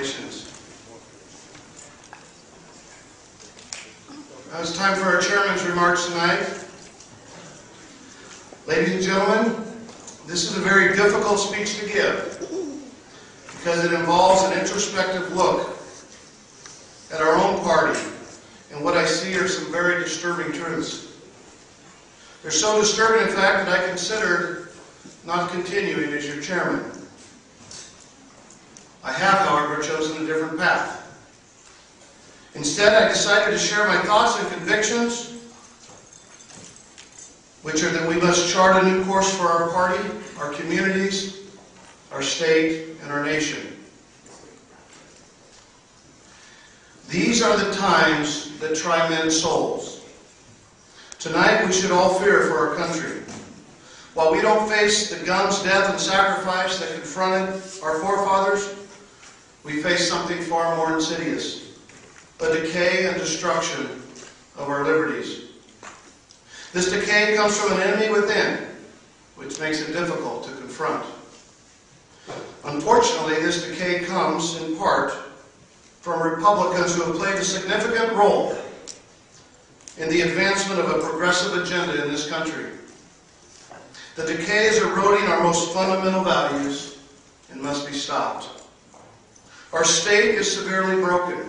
Congratulations. Now it's time for our chairman's remarks tonight. Ladies and gentlemen, this is a very difficult speech to give because it involves an introspective look at our own party and what I see are some very disturbing truths. They're so disturbing, in fact, that I considered not continuing as your chairman. I have, however, chosen a different path. Instead, I decided to share my thoughts and convictions, which are that we must chart a new course for our party, our communities, our state, and our nation. These are the times that try men's souls. Tonight, we should all fear for our country. While we don't face the guns, death, and sacrifice that confronted our forefathers, we face something far more insidious a decay and destruction of our liberties. This decay comes from an enemy within, which makes it difficult to confront. Unfortunately, this decay comes in part from Republicans who have played a significant role in the advancement of a progressive agenda in this country. The decay is eroding our most fundamental values and must be stopped. Our state is severely broken.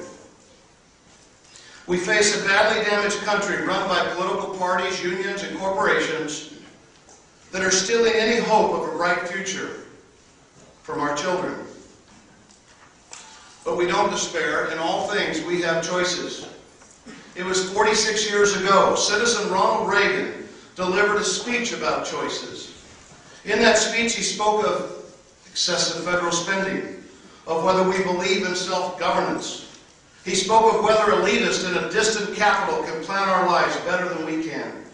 We face a badly damaged country run by political parties, unions, and corporations that are stealing any hope of a bright future from our children. But we don't despair. In all things, we have choices. It was 46 years ago, Citizen Ronald Reagan delivered a speech about choices. In that speech, he spoke of excessive federal spending, of whether we believe in self-governance. He spoke of whether elitists in a distant capital can plan our lives better than we can.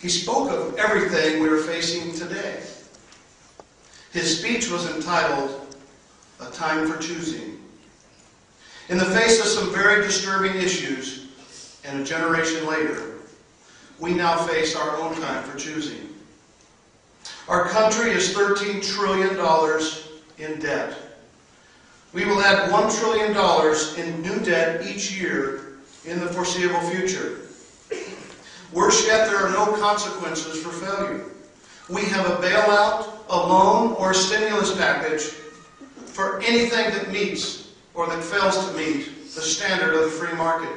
He spoke of everything we are facing today. His speech was entitled, A Time for Choosing. In the face of some very disturbing issues, and a generation later, we now face our own time for choosing. Our country is $13 trillion in debt. We will add $1 trillion in new debt each year in the foreseeable future. Worse yet, there are no consequences for failure. We have a bailout, a loan, or a stimulus package for anything that meets or that fails to meet the standard of the free market.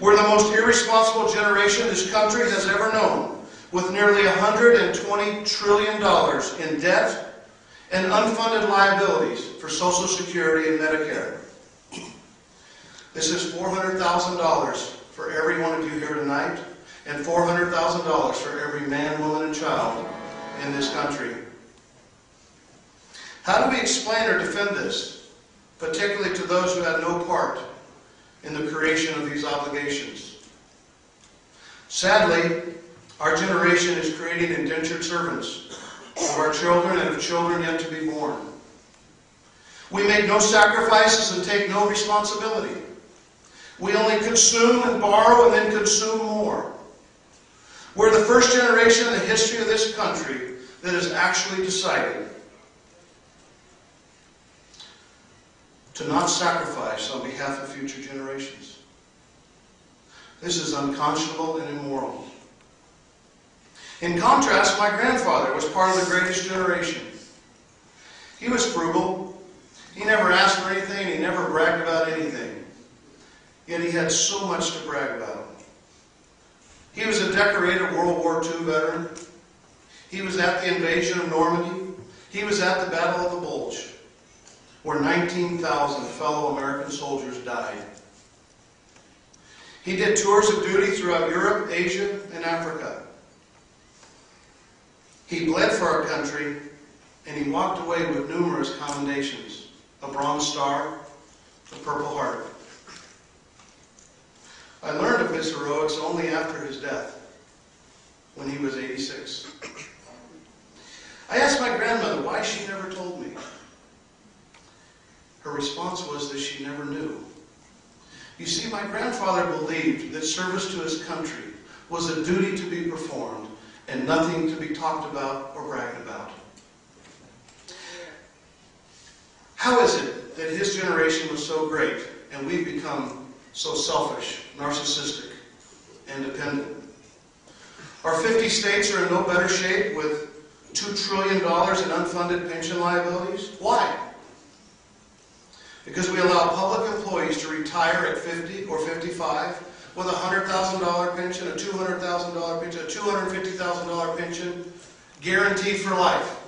We're the most irresponsible generation this country has ever known, with nearly $120 trillion in debt and unfunded liabilities for Social Security and Medicare. This is $400,000 for every one of you here tonight, and $400,000 for every man, woman, and child in this country. How do we explain or defend this, particularly to those who had no part in the creation of these obligations? Sadly, our generation is creating indentured servants of our children and of children yet to be born. We make no sacrifices and take no responsibility. We only consume and borrow and then consume more. We're the first generation in the history of this country that has actually decided to not sacrifice on behalf of future generations. This is unconscionable and immoral. In contrast, my grandfather was part of the greatest generation. He was frugal. He never asked for anything. He never bragged about anything. Yet he had so much to brag about. He was a decorated World War II veteran. He was at the invasion of Normandy. He was at the Battle of the Bulge, where 19,000 fellow American soldiers died. He did tours of duty throughout Europe, Asia, and Africa. He bled for our country, and he walked away with numerous commendations, a Bronze Star, a Purple Heart. I learned of his heroics only after his death, when he was 86. I asked my grandmother why she never told me. Her response was that she never knew. You see, my grandfather believed that service to his country was a duty to be performed and nothing to be talked about or bragged about. How is it that his generation was so great and we've become so selfish, narcissistic, and dependent? Our 50 states are in no better shape with $2 trillion in unfunded pension liabilities? Why? Because we allow public employees to retire at 50 or 55 with a $100,000 pension, a $200,000 pension, a $250,000 pension, guaranteed for life.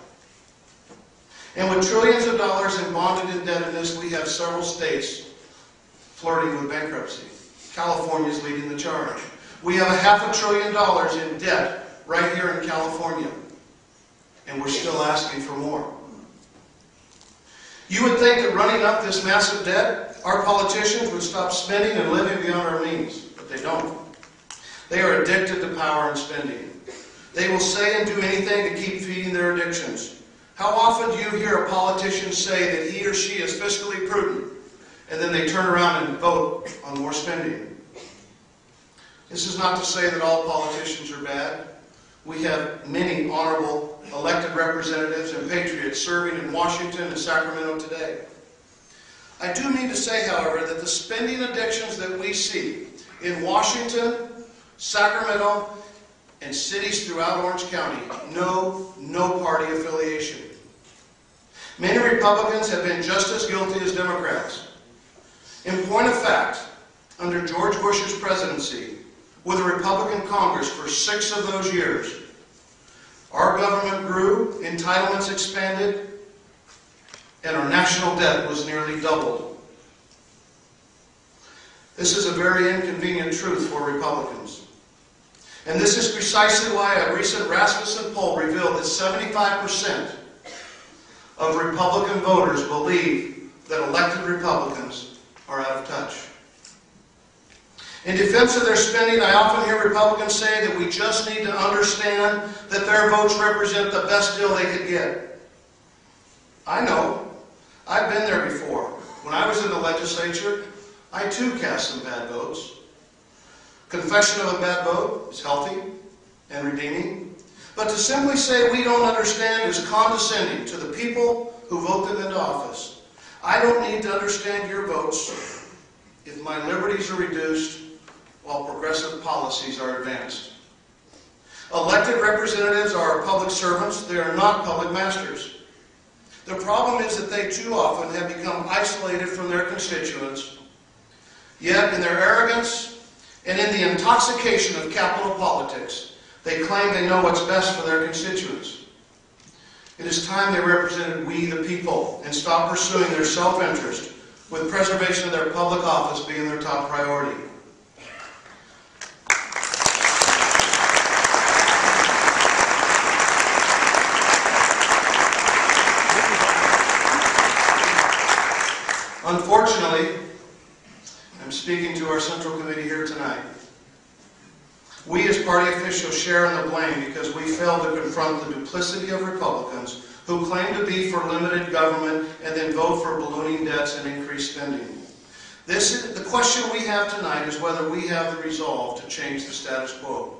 And with trillions of dollars in bonded indebtedness, we have several states flirting with bankruptcy. California is leading the charge. We have a half a trillion dollars in debt right here in California. And we're still asking for more. You would think that running up this massive debt, our politicians would stop spending and living beyond our means they don't. They are addicted to power and spending. They will say and do anything to keep feeding their addictions. How often do you hear a politician say that he or she is fiscally prudent, and then they turn around and vote on more spending? This is not to say that all politicians are bad. We have many honorable elected representatives and patriots serving in Washington and Sacramento today. I do mean to say, however, that the spending addictions that we see in Washington, Sacramento, and cities throughout Orange County know no party affiliation. Many Republicans have been just as guilty as Democrats. In point of fact, under George Bush's presidency, with a Republican Congress for six of those years, our government grew, entitlements expanded, and our national debt was nearly doubled. This is a very inconvenient truth for Republicans. And this is precisely why a recent Rasmussen poll revealed that 75% of Republican voters believe that elected Republicans are out of touch. In defense of their spending, I often hear Republicans say that we just need to understand that their votes represent the best deal they could get. I know. I've been there before. When I was in the legislature, I too cast some bad votes. Confession of a bad vote is healthy and redeeming. But to simply say we don't understand is condescending to the people who vote them into office. I don't need to understand your votes if my liberties are reduced while progressive policies are advanced. Elected representatives are public servants. They are not public masters. The problem is that they too often have become isolated from their constituents Yet, in their arrogance and in the intoxication of capital politics, they claim they know what's best for their constituents. It is time they represented we, the people, and stop pursuing their self-interest, with preservation of their public office being their top priority. Unfortunately, I'm speaking to our Central Committee here tonight. We as party officials share in the blame because we failed to confront the duplicity of Republicans who claim to be for limited government and then vote for ballooning debts and increased spending. This is, the question we have tonight is whether we have the resolve to change the status quo.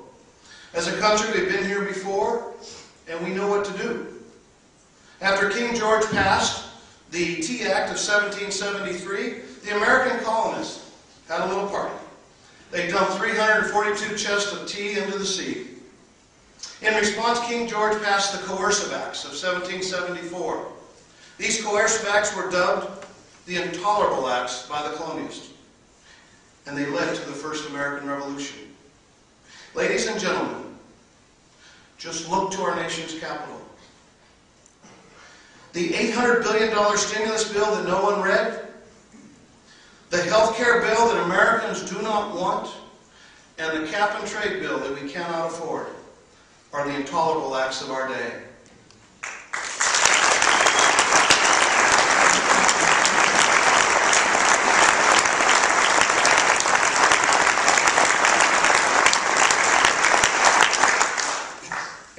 As a country, we've been here before, and we know what to do. After King George passed the Tea Act of 1773, the American colonists had a little party. They dumped 342 chests of tea into the sea. In response, King George passed the Coercive Acts of 1774. These Coercive Acts were dubbed the Intolerable Acts by the colonists, and they led to the First American Revolution. Ladies and gentlemen, just look to our nation's capital. The $800 billion stimulus bill that no one read the health care bill that Americans do not want, and the cap and trade bill that we cannot afford are the intolerable acts of our day.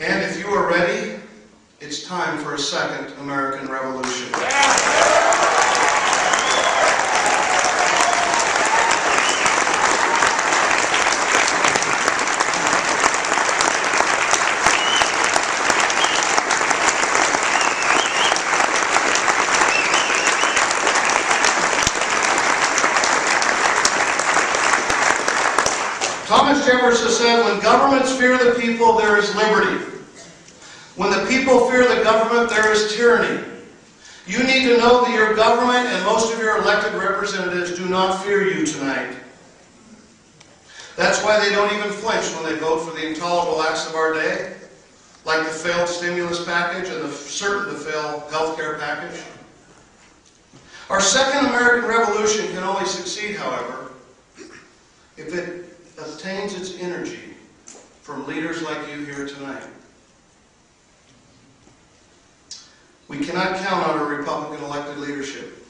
And if you are ready, it's time for a second American Revolution. Thomas Jefferson said, when governments fear the people, there is liberty. When the people fear the government, there is tyranny. You need to know that your government and most of your elected representatives do not fear you tonight. That's why they don't even flinch when they vote for the intolerable acts of our day, like the failed stimulus package and the certain to fail health care package. Our second American Revolution can only succeed, however, if it obtains its energy from leaders like you here tonight. We cannot count on a Republican elected leadership.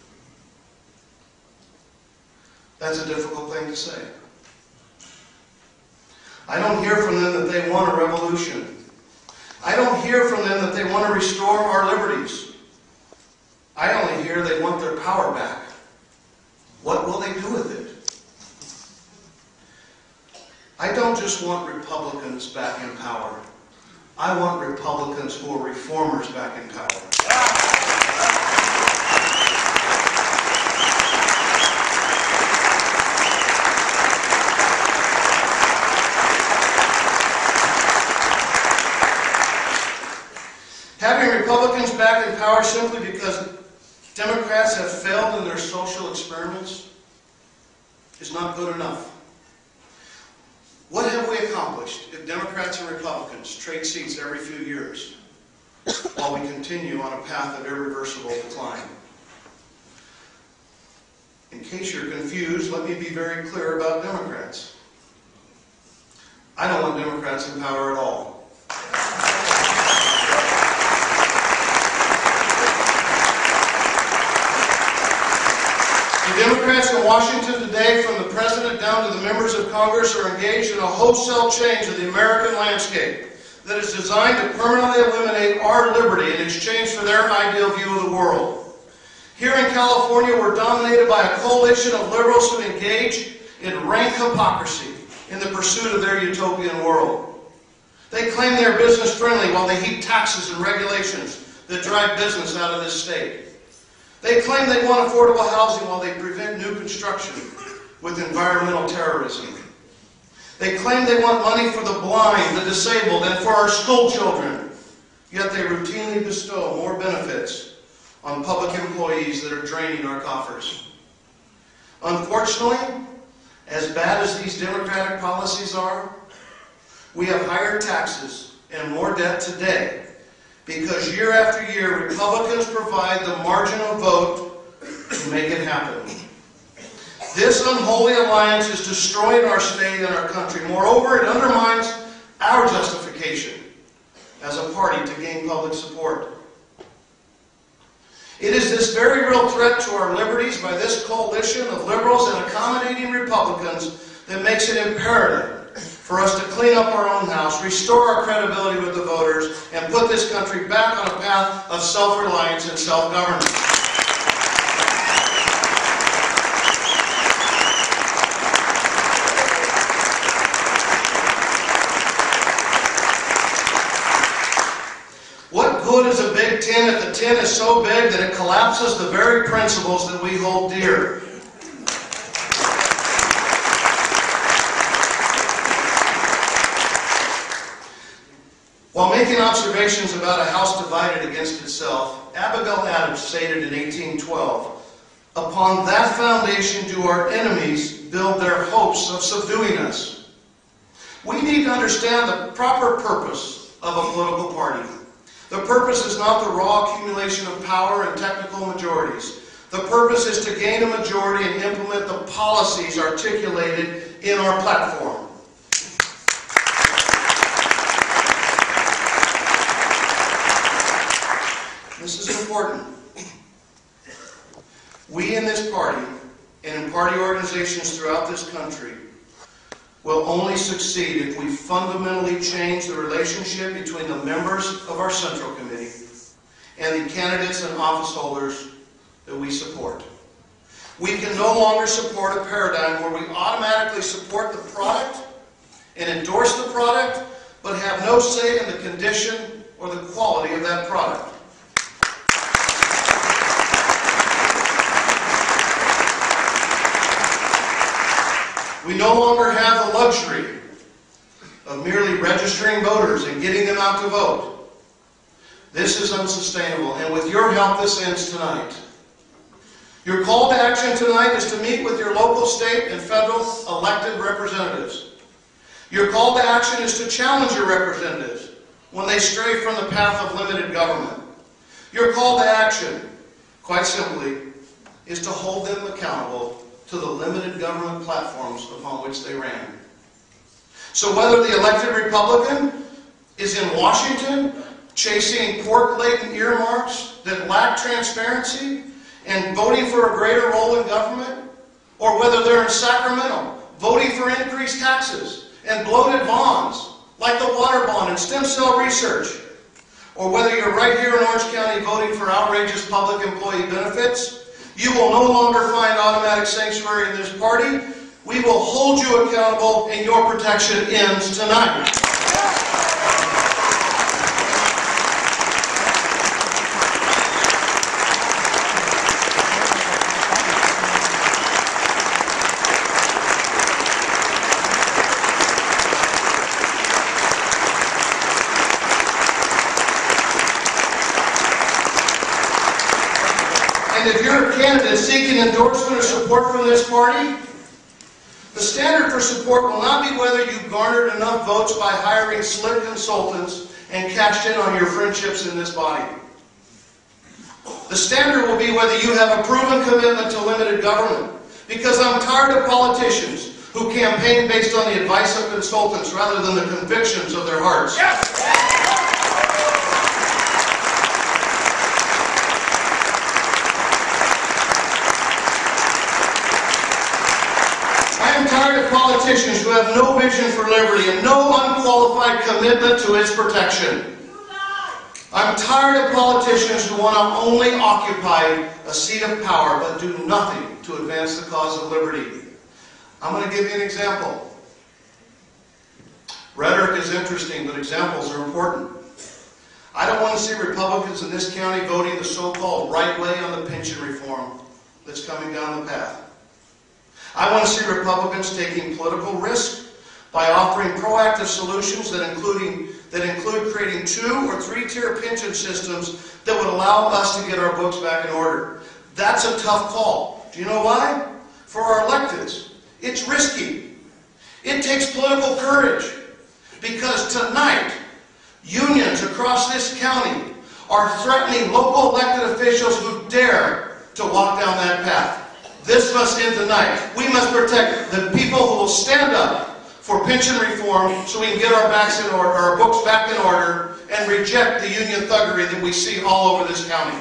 That's a difficult thing to say. I don't hear from them that they want a revolution. I don't hear from them that they want to restore our liberties. I only hear they want their power back. What will they do with it? I don't just want Republicans back in power. I want Republicans who are reformers back in power. Having Republicans back in power simply because Democrats have failed in their social experiments is not good enough. Have we accomplished if Democrats and Republicans trade seats every few years while we continue on a path of irreversible decline? In case you're confused, let me be very clear about Democrats. I don't want Democrats in power at all. Democrats in Washington today, from the president down to the members of Congress, are engaged in a wholesale change of the American landscape that is designed to permanently eliminate our liberty in exchange for their ideal view of the world. Here in California, we're dominated by a coalition of liberals who engage in rank hypocrisy in the pursuit of their utopian world. They claim they are business friendly while they heap taxes and regulations that drive business out of this state. They claim they want affordable housing while they prevent new construction with environmental terrorism. They claim they want money for the blind, the disabled, and for our school children. Yet they routinely bestow more benefits on public employees that are draining our coffers. Unfortunately, as bad as these democratic policies are, we have higher taxes and more debt today because year after year, Republicans provide the marginal vote to make it happen. This unholy alliance is destroying our state and our country. Moreover, it undermines our justification as a party to gain public support. It is this very real threat to our liberties by this coalition of liberals and accommodating Republicans that makes it imperative for us to clean up our own house, restore our credibility with the voters, and put this country back on a path of self-reliance and self-government. What good is a big tent if the tent is so big that it collapses the very principles that we hold dear? Making observations about a house divided against itself, Abigail Adams stated in 1812, Upon that foundation do our enemies build their hopes of subduing us. We need to understand the proper purpose of a political party. The purpose is not the raw accumulation of power and technical majorities. The purpose is to gain a majority and implement the policies articulated in our platform. This is important. We in this party and in party organizations throughout this country will only succeed if we fundamentally change the relationship between the members of our Central Committee and the candidates and office holders that we support. We can no longer support a paradigm where we automatically support the product and endorse the product, but have no say in the condition or the quality of that product. We no longer have the luxury of merely registering voters and getting them out to vote. This is unsustainable, and with your help, this ends tonight. Your call to action tonight is to meet with your local, state, and federal elected representatives. Your call to action is to challenge your representatives when they stray from the path of limited government. Your call to action, quite simply, is to hold them accountable to the limited government platforms upon which they ran. So whether the elected Republican is in Washington chasing pork-laden earmarks that lack transparency and voting for a greater role in government, or whether they're in Sacramento voting for increased taxes and bloated bonds like the water bond and stem cell research, or whether you're right here in Orange County voting for outrageous public employee benefits, you will no longer find automatic sanctuary in this party. We will hold you accountable and your protection ends tonight. And if you're a candidate seeking endorsement or support from this party, the standard for support will not be whether you garnered enough votes by hiring slick consultants and cashed in on your friendships in this body. The standard will be whether you have a proven commitment to limited government. Because I'm tired of politicians who campaign based on the advice of consultants rather than the convictions of their hearts. I am tired of politicians who have no vision for liberty and no unqualified commitment to its protection. I'm tired of politicians who want to only occupy a seat of power but do nothing to advance the cause of liberty. I'm going to give you an example. Rhetoric is interesting, but examples are important. I don't want to see Republicans in this county voting the so-called right way on the pension reform that's coming down the path. I want to see Republicans taking political risk by offering proactive solutions that, including, that include creating two or three-tier pension systems that would allow us to get our books back in order. That's a tough call. Do you know why? For our electeds. It's risky. It takes political courage. Because tonight, unions across this county are threatening local elected officials who dare to walk down that path. This must end tonight. We must protect the people who will stand up for pension reform so we can get our backs in order, our books back in order, and reject the union thuggery that we see all over this county.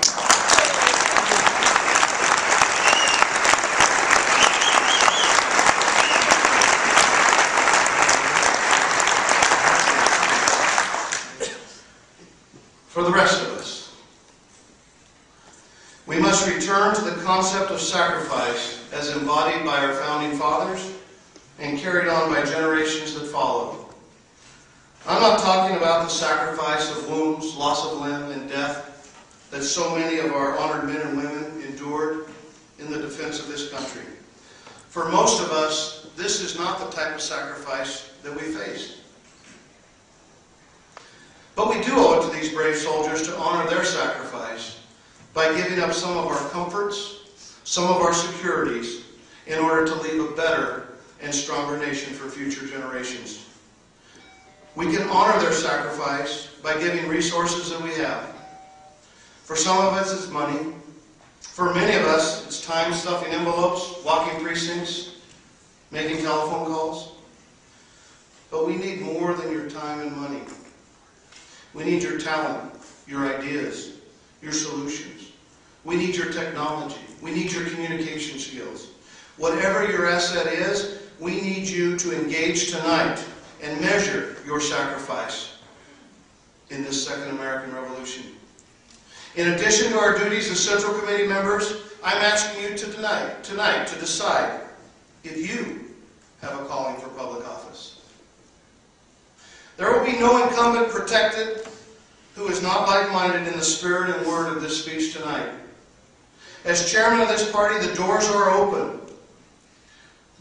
For the rest of us, we must return to the concept of sacrifice as embodied by our founding fathers and carried on by generations that followed. I'm not talking about the sacrifice of wounds, loss of limb, and death that so many of our honored men and women endured in the defense of this country. For most of us, this is not the type of sacrifice that we face. But we do owe it to these brave soldiers to honor their sacrifice by giving up some of our comforts, some of our securities, in order to leave a better and stronger nation for future generations. We can honor their sacrifice by giving resources that we have. For some of us, it's money. For many of us, it's time stuffing envelopes, walking precincts, making telephone calls. But we need more than your time and money. We need your talent, your ideas, your solutions. We need your technology. We need your communication skills. Whatever your asset is, we need you to engage tonight and measure your sacrifice in this Second American Revolution. In addition to our duties as Central Committee members, I'm asking you to tonight, tonight to decide if you have a calling for public office. There will be no incumbent protected who is not like-minded in the spirit and word of this speech tonight. As chairman of this party, the doors are open.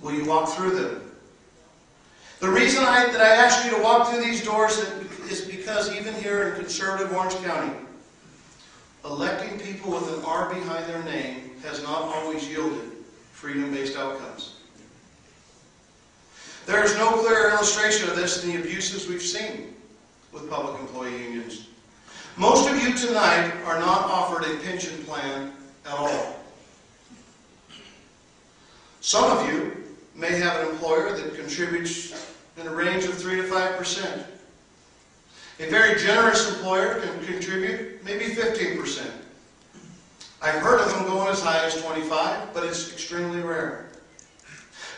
Will you walk through them? The reason I, that I asked you to walk through these doors is because even here in conservative Orange County, electing people with an R behind their name has not always yielded freedom-based outcomes. There is no clearer illustration of this than the abuses we've seen with public employee unions. Most of you tonight are not offered a pension plan at all. Some of you may have an employer that contributes in a range of 3 to 5 percent. A very generous employer can contribute maybe 15 percent. I've heard of them going as high as 25, but it's extremely rare.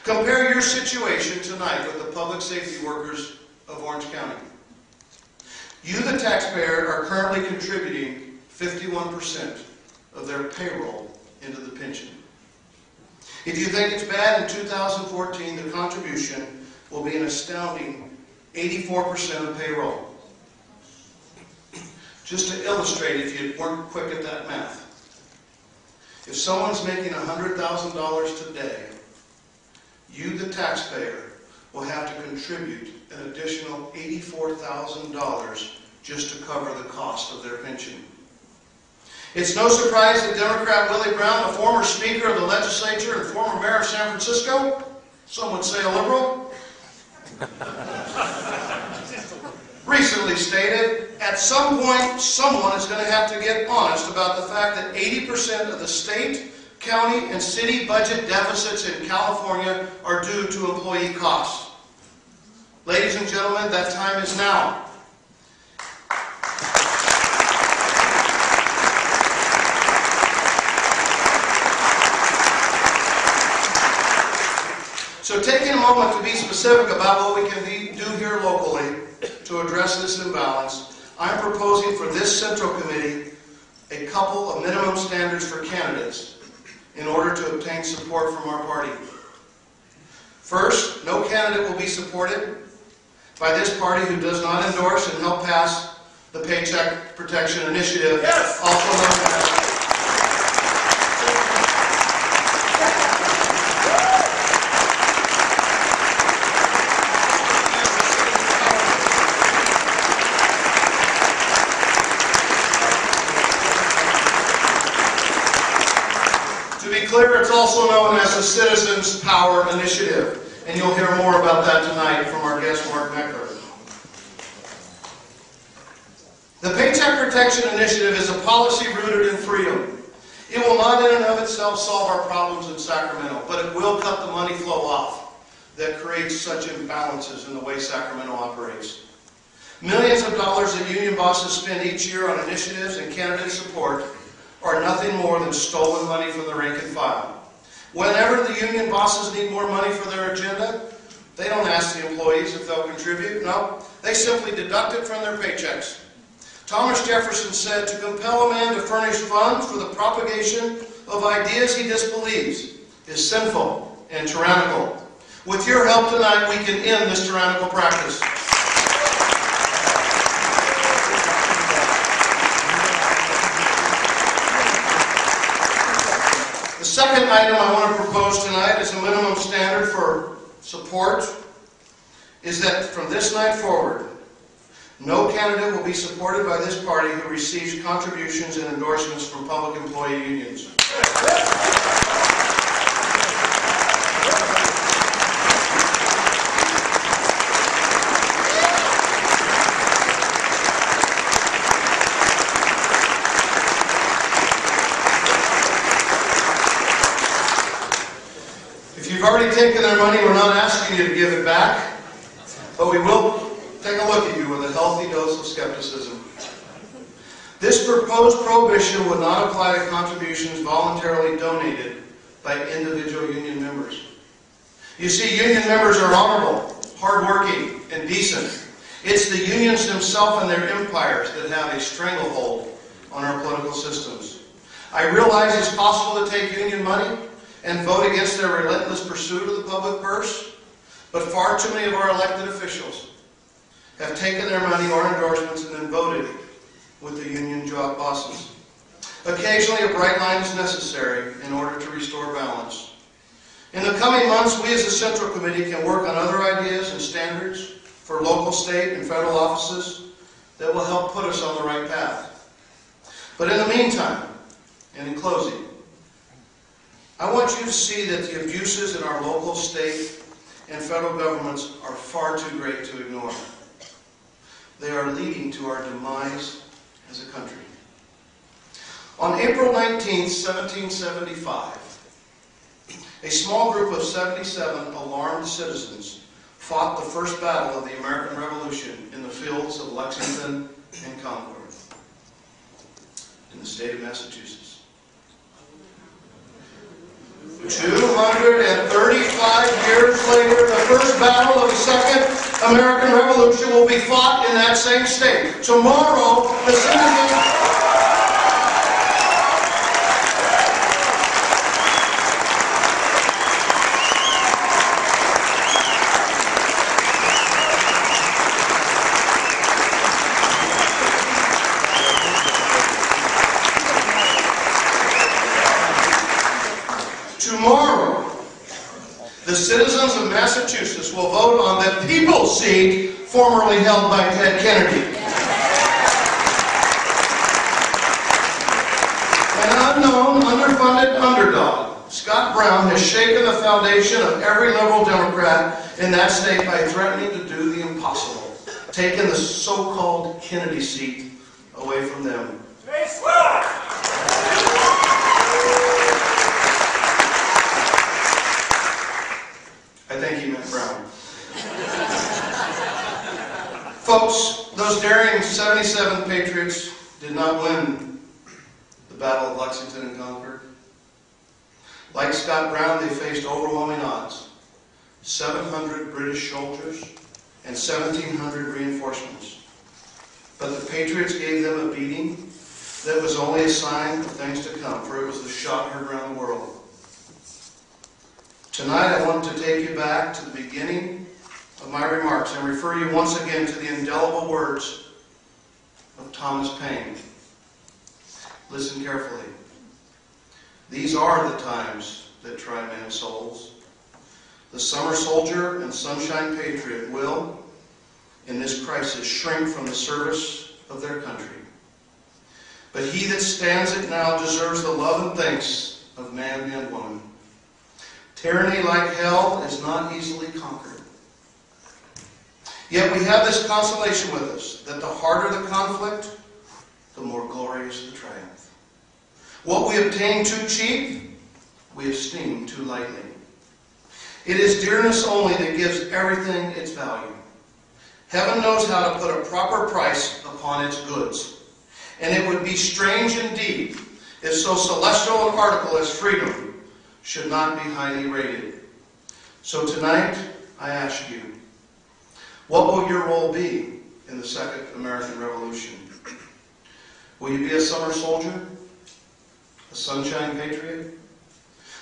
Compare your situation tonight with the public safety workers of Orange County. You, the taxpayer, are currently contributing 51% of their payroll into the pension. If you think it's bad in 2014, the contribution will be an astounding 84% of payroll. Just to illustrate, if you weren't quick at that math, if someone's making $100,000 today, you, the taxpayer, will have to contribute an additional $84,000 just to cover the cost of their pension. It's no surprise that Democrat Willie Brown, the former Speaker of the Legislature and former Mayor of San Francisco, some would say a liberal, recently stated, at some point someone is going to have to get honest about the fact that 80% of the state, county, and city budget deficits in California are due to employee costs. Ladies and gentlemen, that time is now. Taking a moment to be specific about what we can do here locally to address this imbalance, I'm proposing for this Central Committee a couple of minimum standards for candidates in order to obtain support from our party. First, no candidate will be supported by this party who does not endorse and help pass the Paycheck Protection Initiative, Yes. also known as To be clear, it's also known as the Citizens Power Initiative, and you'll hear more about that tonight from our guest, Mark Meckler. The Paycheck Protection Initiative is a policy rooted in freedom. It will not in and of itself solve our problems in Sacramento, but it will cut the money flow off that creates such imbalances in the way Sacramento operates. Millions of dollars that union bosses spend each year on initiatives and candidate support are nothing more than stolen money from the rank and file. Whenever the union bosses need more money for their agenda, they don't ask the employees if they'll contribute. No, they simply deduct it from their paychecks. Thomas Jefferson said, to compel a man to furnish funds for the propagation of ideas he disbelieves is sinful and tyrannical. With your help tonight, we can end this tyrannical practice. Second item I want to propose tonight is a minimum standard for support, is that from this night forward, no candidate will be supported by this party who receives contributions and endorsements from public employee unions. If you've already taken their money, we're not asking you to give it back, but we will take a look at you with a healthy dose of skepticism. This proposed prohibition would not apply to contributions voluntarily donated by individual union members. You see, union members are honorable, hardworking, and decent. It's the unions themselves and their empires that have a stranglehold on our political systems. I realize it's possible to take union money and vote against their relentless pursuit of the public purse, but far too many of our elected officials have taken their money or endorsements and then voted with the union job bosses. Occasionally, a bright line is necessary in order to restore balance. In the coming months, we as a Central Committee can work on other ideas and standards for local, state, and federal offices that will help put us on the right path. But in the meantime, and in closing, I want you to see that the abuses in our local, state, and federal governments are far too great to ignore. They are leading to our demise as a country. On April 19, 1775, a small group of 77 alarmed citizens fought the first battle of the American Revolution in the fields of Lexington and Concord in the state of Massachusetts. 235 years later, the first battle of the Second American Revolution will be fought in that same state. Tomorrow, the citizens. Tomorrow, the citizens of Massachusetts will vote on the people's seat formerly held by Ted Kennedy. An unknown, underfunded underdog, Scott Brown has shaken the foundation of every liberal Democrat in that state by threatening to do the impossible, taking the so-called Kennedy seat away from them. I think he meant Brown. Folks, those daring 77 patriots did not win the Battle of Lexington and Concord. Like Scott Brown, they faced overwhelming odds 700 British soldiers and 1,700 reinforcements. But the Patriots gave them a beating that was only a sign of things to come, for it was the shot heard around the world. Tonight I want to take you back to the beginning of my remarks and refer you once again to the indelible words of Thomas Paine. Listen carefully. These are the times that try men's souls. The summer soldier and sunshine patriot will, in this crisis, shrink from the service of their country. But he that stands it now deserves the love and thanks of man and woman. Tyranny like hell is not easily conquered. Yet we have this consolation with us that the harder the conflict, the more glorious the triumph. What we obtain too cheap, we esteem too lightly. It is dearness only that gives everything its value. Heaven knows how to put a proper price upon its goods. And it would be strange indeed if so celestial an article as freedom should not be highly rated. So tonight, I ask you, what will your role be in the Second American Revolution? Will you be a summer soldier? A sunshine patriot?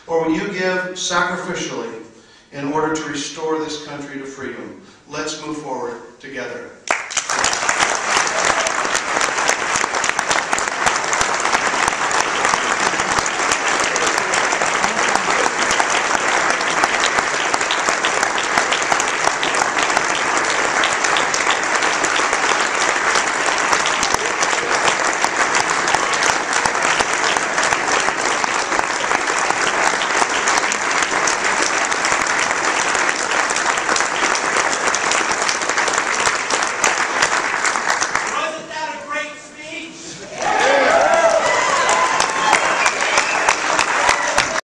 Or will you give sacrificially in order to restore this country to freedom? Let's move forward together.